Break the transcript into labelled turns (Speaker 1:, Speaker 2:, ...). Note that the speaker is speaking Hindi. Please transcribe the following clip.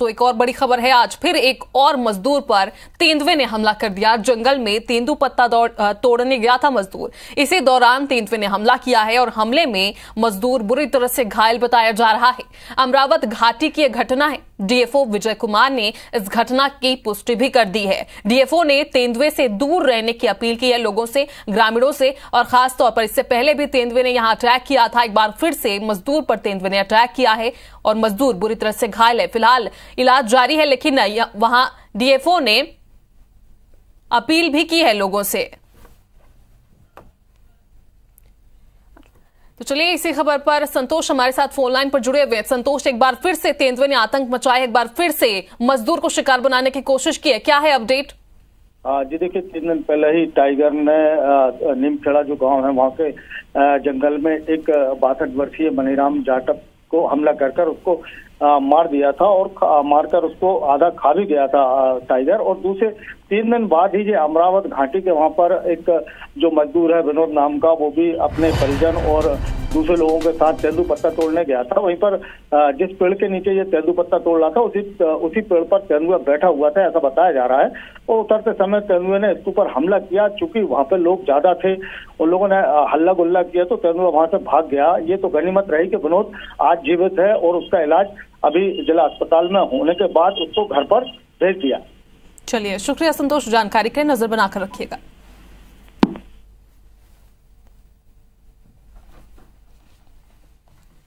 Speaker 1: तो एक और बड़ी खबर है आज। फिर एक और मजदूर पर तेंदुए ने हमला कर दिया। जंगल में तेंदु पत्ता तोड़ने गया था मजदूर। इसी दौरान तेंदुए ने हमला किया है और हमले में मजदूर बुरी तरह से घायल बताया जा रहा है। अमरावत घाटी की यह घटना है। डीएफओ विजय कुमार ने इस घटना की पुष्टि भी कर दी है। डीएफओ ने तेंदुए से दूर रहने की अपील की है लोगों से, ग्रामीणों से, और खास तौर पर इससे पहले भी तेंदुए ने यहाँ अटैक किया था। एक बार फिर से मजदूर पर तेंदुए ने अटैक किया है और मजदूर बुरी तरह से घायल है। फ़िलहाल इलाज जारी है, लेकिन वहाँ डीएफओ ने अपील भी की है लोगों से। तो चलिए इसी खबर पर संतोष हमारे साथ फ़ोन लाइन पर जुड़े हुए संतोष, एक बार फिर से तेंदुए ने आतंक मचाया, एक बार फिर से मजदूर को शिकार बनाने की कोशिश की है। क्या है अपडेट
Speaker 2: जी देखिए, तीन दिन पहले ही टाइगर ने नीमखेड़ा जो गाँव है, वहाँ के जंगल में एक बासठ वर्षीय मनीराम जाटव को हमला कर कर उसको मार दिया था और मारकर उसको आधा खा भी गया था टाइगर। और दूसरे तीन दिन बाद ही जो अमरावत घाटी के वहाँ पर एक जो मजदूर है, विनोद नाम का, वो भी अपने परिजन और दूसरे लोगों के साथ तेंदु पत्ता तोड़ने गया था। वहीं पर जिस पेड़ के नीचे ये तेंदु पत्ता तोड़ रहा था, उसी उसी पेड़ पर तेंदुआ बैठा हुआ था, ऐसा बताया जा रहा है। और उतरते समय तेंदुए ने इसके ऊपर हमला किया, चूँकि वहाँ पर लोग ज़्यादा थे, उन लोगों ने हल्ला गुल्ला किया तो तेंदुआ वहाँ से भाग गया। ये तो गनीमत रही कि विनोद आज जीवित है और उसका इलाज अभी जिला अस्पताल में होने के बाद उसको घर पर भेज दिया।
Speaker 1: चलिए, शुक्रिया संतोष, जानकारी के नज़र बनाकर रखिएगा।